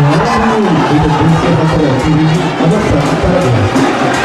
Maravilha, vida, você vai para a nossa